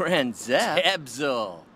Grand Zeb? Zebzel.